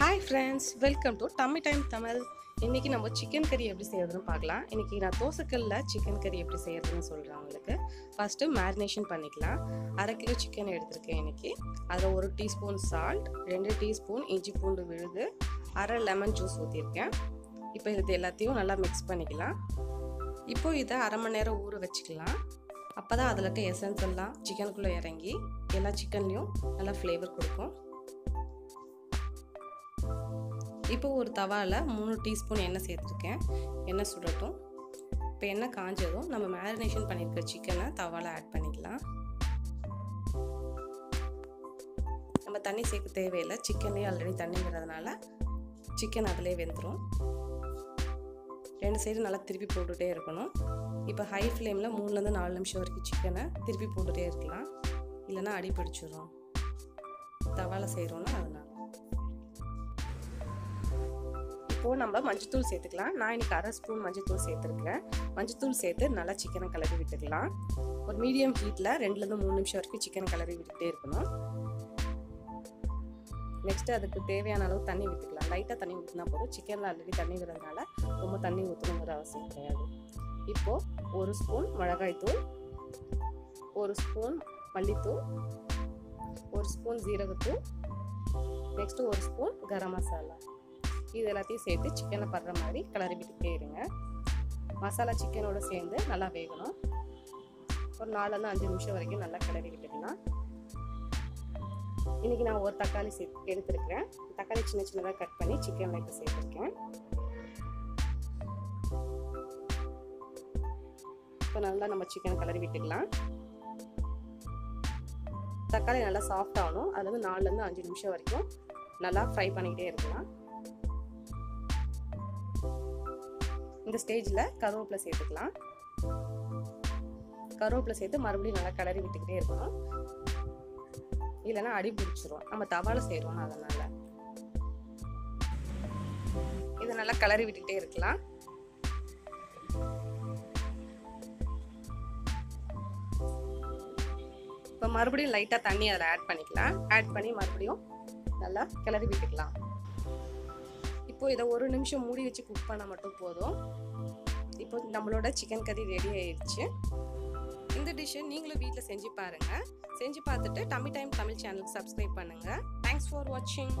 Hi friends welcome to tummy time Tamil இன்றைக்கி நம்ம chicken கறி எப்படி செய்யறதுன்னு பார்க்கலாம். இன்றைக்கி நான் தோசைக்கல்லில் சிக்கன் கறி எப்படி செய்யறதுன்னு சொல்கிறேன் உங்களுக்கு. ஃபஸ்ட்டு மேரினேஷன் பண்ணிக்கலாம். அரை கிலோ சிக்கன் எடுத்திருக்கேன் இன்றைக்கி அதில் ஒரு டீஸ்பூன் சால்ட் ரெண்டு டீஸ்பூன் இஞ்சி பூண்டு விழுது அரை லெமன் ஜூஸ் ஊற்றிருக்கேன் இப்போ இது எல்லாத்தையும் நல்லா மிக்ஸ் பண்ணிக்கலாம். இப்போ இதை அரை மணி நேரம் ஊற வச்சுக்கலாம். அப்போ தான் அதில் இருக்க எசன்ஸ் எல்லாம் சிக்கனுக்குள்ளே இறங்கி எல்லா சிக்கன்லேயும் நல்லா ஃப்ளேவர் கொடுக்கும். இப்போ ஒரு தவாவில் மூணு டீஸ்பூன் எண்ணெய் சேர்த்துருக்கேன். எண்ணெய் சுடட்டும். இப்போ எண்ணெய் காஞ்சதும் நம்ம மேரினேஷன் பண்ணியிருக்க சிக்கனை தவாவில் ஆட் பண்ணிக்கலாம். நம்ம தண்ணி சேர்க்க தேவையில்லை. சிக்கன்லேயே ஆல்ரெடி தண்ணிங்கிறதுனால சிக்கன் அதிலே வெந்துடும் ரெண்டு சைடு நல்லா திருப்பி போட்டுகிட்டே இருக்கணும். இப்போ ஹை ஃப்ளேமில் மூணுலேருந்து நாலு நிமிஷம் வரைக்கும் சிக்கனை திருப்பி போட்டுகிட்டே இருக்கலாம். இல்லைன்னா அடி பிடிச்சிடும் தவாவில் செய்கிறோன்னா அதனால் இப்போது நம்ம மஞ்சத்தூள் சேர்த்துக்கலாம். நான் இன்னைக்கு அரை ஸ்பூன் மஞ்சத்தூள் சேர்த்துருக்கேன் மஞ்சத்தூள் சேர்த்து நல்லா சிக்கனை கிளறி விட்டுக்கலாம். ஒரு மீடியம் ஹீட்டில் ரெண்டுலேருந்து மூணு நிமிஷம் வரைக்கும் சிக்கன் கிளறி விட்டுட்டே இருக்கணும். நெக்ஸ்ட்டு அதுக்கு தேவையான அளவு தண்ணி விட்டுக்கலாம். லைட்டாக தண்ணி ஊற்றினா போதும். சிக்கனில் ஆல்ரெடி தண்ணி விடுறதுனால ரொம்ப தண்ணி ஊற்றணுங்கிற அவசியம் கிடையாது. இப்போது ஒரு ஸ்பூன் மிளகாய்த்தூள் ஒரு ஸ்பூன் மல்லித்தூள் ஒரு ஸ்பூன் ஜீரகத்தூள் நெக்ஸ்ட்டு ஒரு ஸ்பூன் கரம் மசாலா. இது எல்லாத்தையும் சேர்த்து சிக்கனில் படுற மாதிரி கிளறி விட்டுக்கிட்டே இருங்க. மசாலா சிக்கனோடு சேர்ந்து நல்லா வேகணும். ஒரு நாலுலேருந்து அஞ்சு நிமிஷம் வரைக்கும் நல்லா கிளறி விட்டுக்கலாம். இன்றைக்கி நான் ஒரு தக்காளி சே எடுத்துருக்கிறேன். தக்காளி சின்ன சின்னதாக கட் பண்ணி சிக்கனில் இப்போ சேர்த்துருக்கேன். இப்போ நல்லா நம்ம சிக்கன் கிளறி விட்டுக்கலாம். தக்காளி நல்லா சாஃப்ட் ஆகணும். அதுலேருந்து நாலுலேருந்து அஞ்சு நிமிஷம் வரைக்கும் நல்லா ஃப்ரை பண்ணிக்கிட்டே இருக்கலாம். இந்த ஸ்டேஜில் கருவேப்பிலை சேர்த்துக்கலாம். கருவேப்பிலை சேர்த்து மறுபடியும் நல்லா கிளறி விட்டுக்கிட்டே இருக்கணும். இல்லைன்னா அடி பிடிச்சிரும். நம்ம தவால செய்கிறோம் அதனால். இதை நல்லா கிளறி விட்டுக்கிட்டே இருக்கலாம். இப்போ மறுபடியும் லைட்டாக தண்ணி அதில் ஆட் பண்ணிக்கலாம். ஆட் பண்ணி மறுபடியும் நல்லா கிளறி விட்டுக்கலாம். இப்போ இதை ஒரு நிமிஷம் மூடி வச்சு குக் பண்ணால் மட்டும் போதும். இப்போ நம்மளோட சிக்கன் கறி ரெடி ஆயிடுச்சு. இந்த டிஷ்ஷை நீங்களும் வீட்டில் செஞ்சு பாருங்கள் செஞ்சு பார்த்துட்டு டம்மி டைம் தமிழ் சேனலுக்கு சப்ஸ்கிரைப் பண்ணுங்கள் தேங்க்ஸ் ஃபார் வாட்சிங்